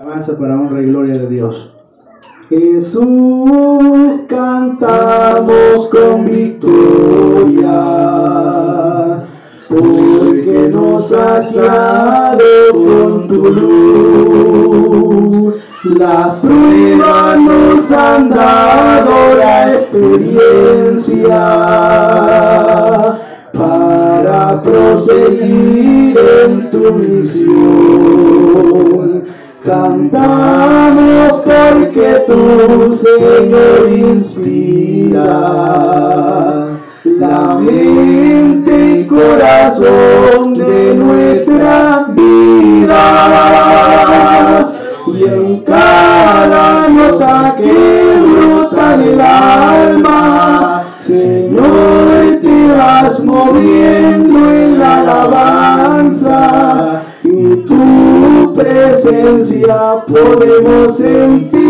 Alabanza para honra y gloria de Dios. Jesús, cantamos con victoria, porque nos has guiado con tu luz. Las pruebas nos han dado la experiencia para proseguir en tu misión. Cantamos porque tu Señor inspira la mente y corazón de nuestras vidas y en cada nota que brota del alma, Señor, te vas moviendo en la alabanza y tu presencia podemos sentir.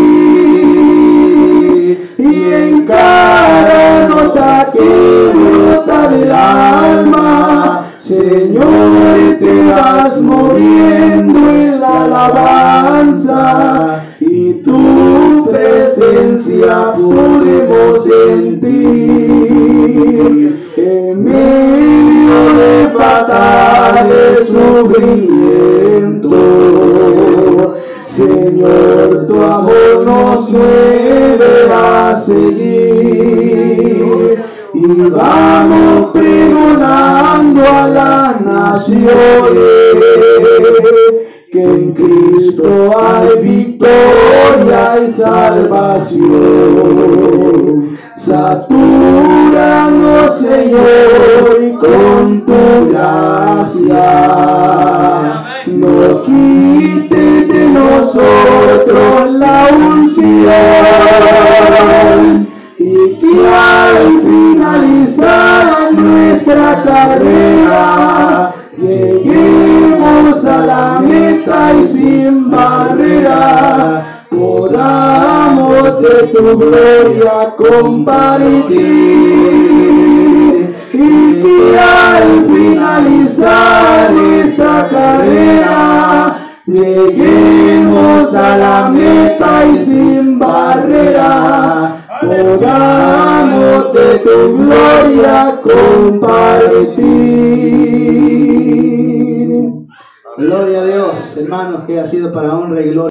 Y en cada nota que brota del alma, Señor, te vas moviendo en la alabanza. Y tu presencia podemos sentir Tu amor nos mueve a seguir y vamos pregonando a las naciones que en Cristo hay victoria y salvación. Satúranos, Señor, con tu gracia. De nosotros la unción. Y que al finalizar nuestra carrera lleguemos a la meta y sin barrera podamos de tu gloria compartir. Y que al finalizar lleguemos a la meta y sin barrera podamos de tu gloria compartir. Gloria a Dios, hermanos, que ha sido para honra y gloria.